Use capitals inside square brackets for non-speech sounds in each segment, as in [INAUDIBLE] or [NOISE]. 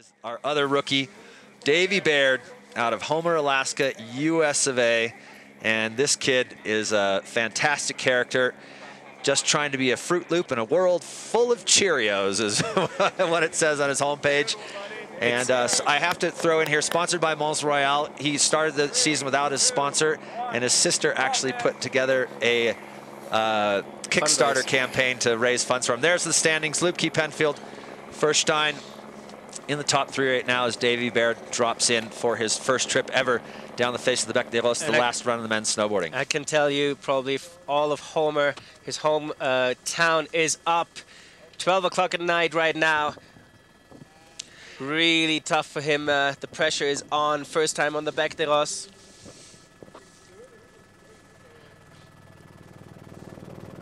is our other rookie, Davey Baird, out of Homer, Alaska, US of A. And this kid is a fantastic character. Just trying to be a Fruit Loop in a world full of Cheerios is [LAUGHS] what it says on his homepage. And uh, I have to throw in here, sponsored by Mons Royale. He started the season without his sponsor, and his sister actually put together a uh, Kickstarter campaign to raise funds for him. There's the standings. Luebke Penfield, Furstein in the top three right now as Davey Baird drops in for his first trip ever down the face of the Bec Rosses, the I, last run of the men's snowboarding. I can tell you probably all of Homer, his home uh, town is up. 12 o'clock at night right now. Really tough for him. Uh, the pressure is on. First time on the Bec Rosses.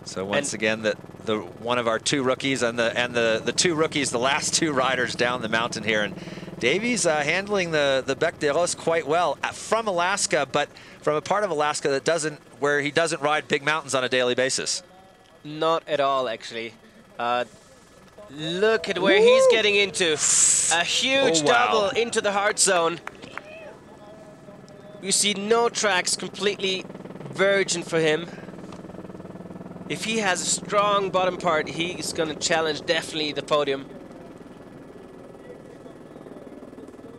So once and again, that the one of our two rookies and the and the the two rookies, the last two riders down the mountain here, and Davey's uh, handling the the Bec des Rosses quite well from Alaska, but from a part of Alaska that doesn't where he doesn't ride big mountains on a daily basis. Not at all, actually. Uh, Look at where Woo! he's getting into. A huge oh, wow. double into the hard zone. You see no tracks, completely virgin for him. If he has a strong bottom part, he's going to challenge definitely the podium.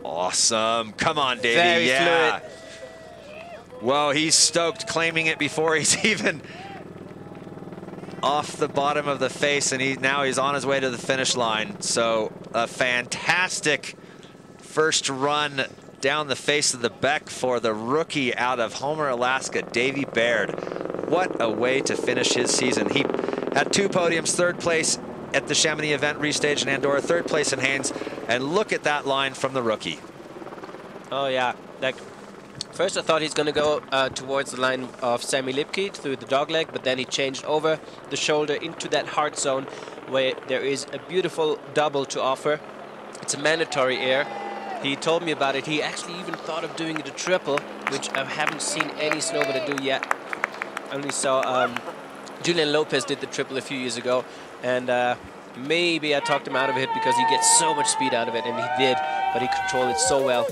Awesome. Come on, Davey. Very yeah. Fluid. Whoa, he's stoked, claiming it before [LAUGHS] he's even off the bottom of the face, and he now he's on his way to the finish line. So a fantastic first run down the face of the Bec for the rookie out of Homer, Alaska, Davey Baird. What a way to finish his season. He had two podiums, third place at the Chamonix event restage in Andorra, third place in Haines, and look at that line from the rookie. Oh yeah, that First I thought he's going to go uh, towards the line of Sammy Luebke through the dogleg, but then he changed over the shoulder into that hard zone where there is a beautiful double to offer. It's a mandatory air. He told me about it. He actually even thought of doing it a triple, which I haven't seen any snowboarder do yet. Only saw um, Julien Lopez did the triple a few years ago, and uh, maybe I talked him out of it because he gets so much speed out of it, and he did, but he controlled it so well.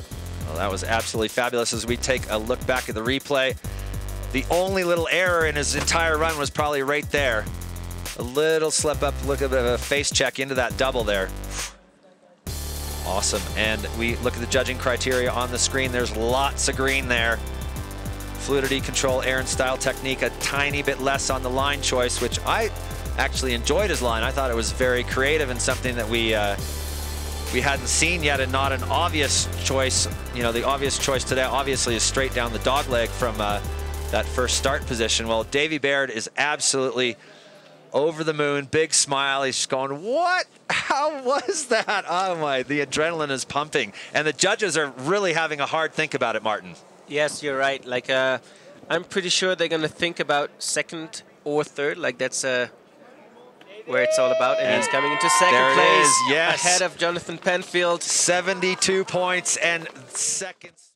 Well, that was absolutely fabulous as we take a look back at the replay. The only little error in his entire run was probably right there. A little slip up, look at a face check into that double there. Awesome. And we look at the judging criteria on the screen. There's lots of green there. Fluidity control, air and style technique, a tiny bit less on the line choice, which I actually enjoyed his line. I thought it was very creative and something that we uh, we hadn't seen yet and not an obvious choice. You know, the obvious choice today obviously is straight down the dog leg from uh, that first start position. Well, Davey Baird is absolutely over the moon, big smile. He's just going, what? How was that? Oh my, the adrenaline is pumping. And the judges are really having a hard think about it, Martin. Yes, you're right. Like, uh, I'm pretty sure they're going to think about second or third. Like, that's uh, where it's all about. And, and he's coming into second place yes. ahead of Jonathan Penfield. 72 points and seconds.